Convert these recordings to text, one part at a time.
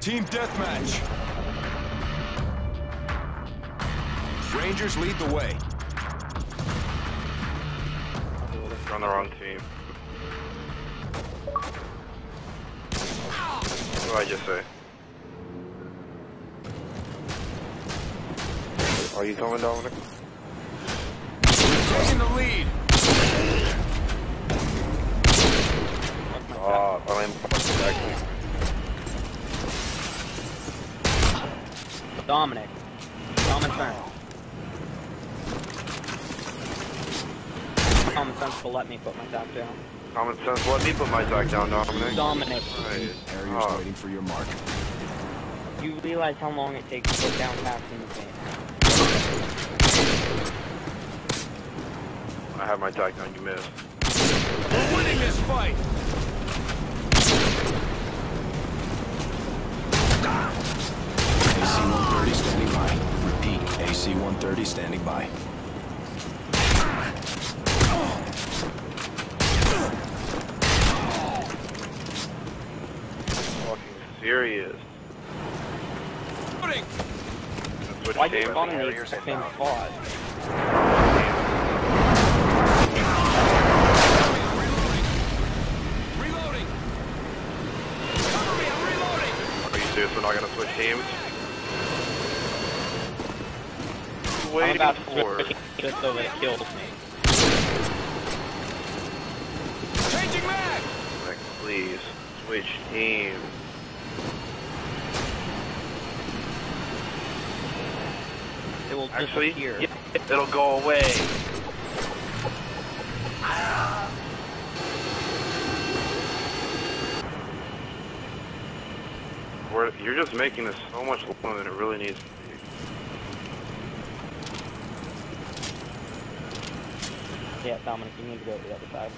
Team deathmatch. Rangers lead the way. You're on the wrong team. What did I just say? Are you coming, Dominic? Taking the lead. Ah, I am actually. Dominic. Common sense. Common sense will let me put my top down. Common sense, let me put my tack down, Dominic. Dominic, Right. Harriers Ah, waiting for your mark. you realize how long it takes to put down packs in this game. I have my tack down, you missed. We're winning this fight. One thirty, standing by. Fucking serious. Why do you want to same? We're not gonna switch teams? I'm about to for. just so that it kills me. Changing mag. Like, please, switch teams. It will Actually, disappear. yeah, it'll go away. We're, you're just making this so much longer than it really needs to be. Yeah, Dominic, you need to go to the other side.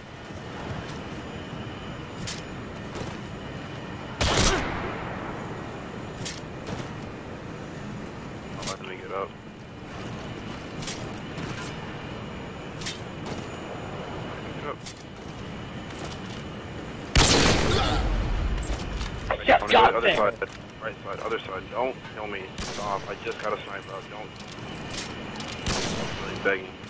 I'm not gonna get up. Get up. On the other there. side, right side, other side. Don't kill me. Stop. I just got a sniper. Don't. I'm really begging.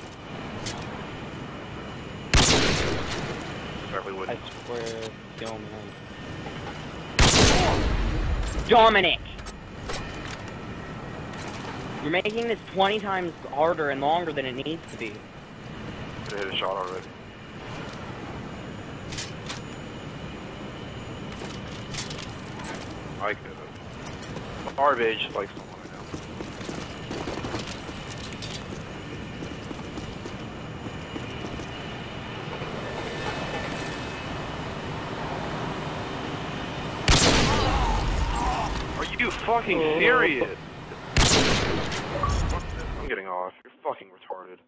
Exactly what. I swear, kill me. Dominic! You're making this 20 times harder and longer than it needs to be. I hit a shot already. I could have. Garbage, like someone I know. Are you fucking oh, serious? I'm getting off. You're fucking retarded.